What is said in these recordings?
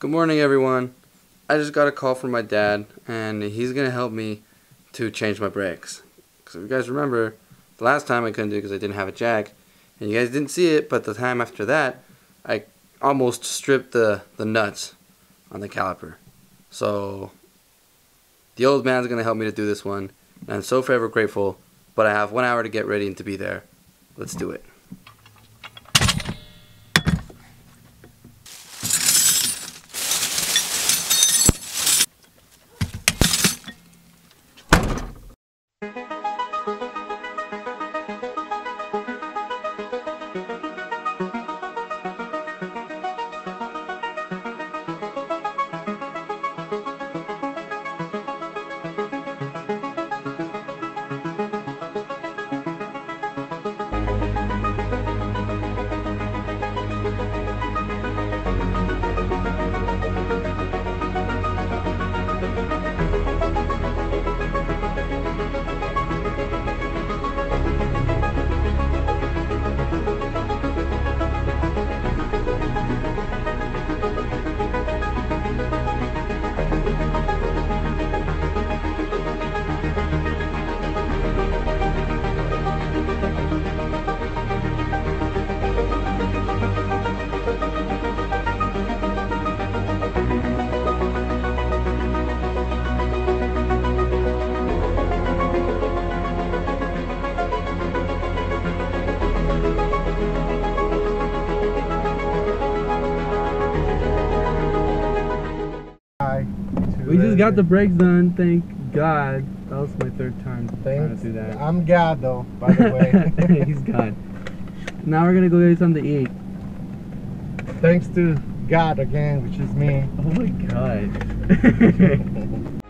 Good morning, everyone. I just got a call from my dad, and he's gonna help me to change my brakes. Because if you guys remember, the last time I couldn't do it because I didn't have a jack, and you guys didn't see it, but the time after that, I almost stripped the, the nuts on the caliper. So, the old man's gonna help me to do this one, and I'm so forever grateful, but I have one hour to get ready and to be there. Let's do it. We just got the brakes done, thank God. That was my third time trying Thanks. do that. I'm God though, by the way. He's God. Now we're gonna go get something to eat. Thanks to God again, which is me. Oh my god.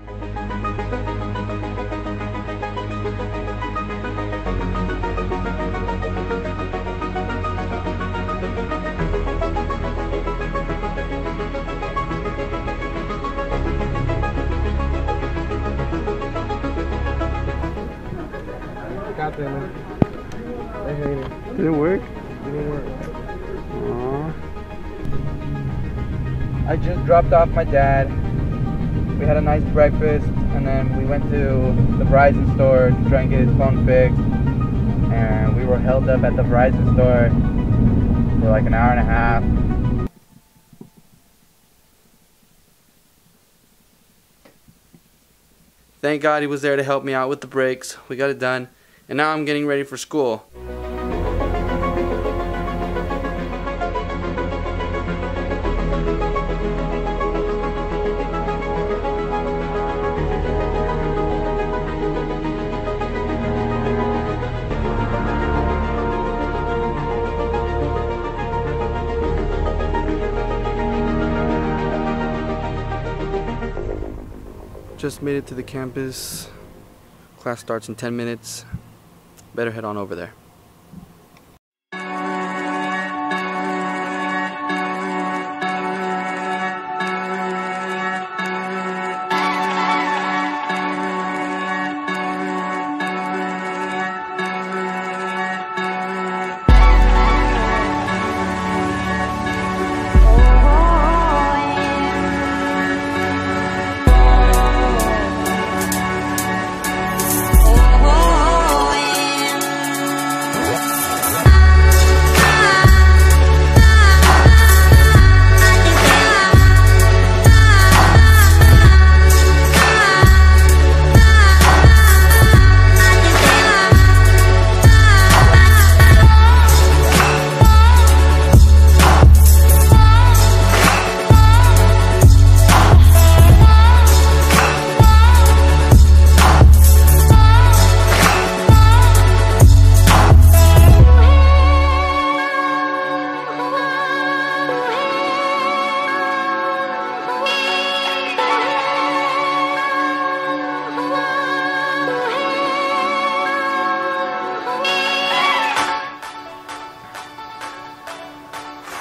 God damn it. I hate it. Did it work? Didn't work. Aww. I just dropped off my dad. We had a nice breakfast, and then we went to the Verizon store to try and get his phone fixed. And we were held up at the Verizon store for like an hour and a half. Thank God he was there to help me out with the brakes. We got it done. And now I'm getting ready for school. Just made it to the campus. Class starts in 10 minutes. Better head on over there.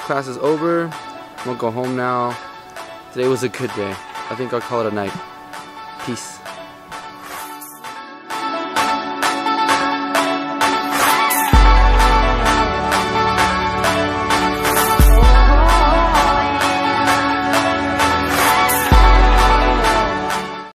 Class is over. I'm gonna go home now. Today was a good day. I think I'll call it a night. Peace.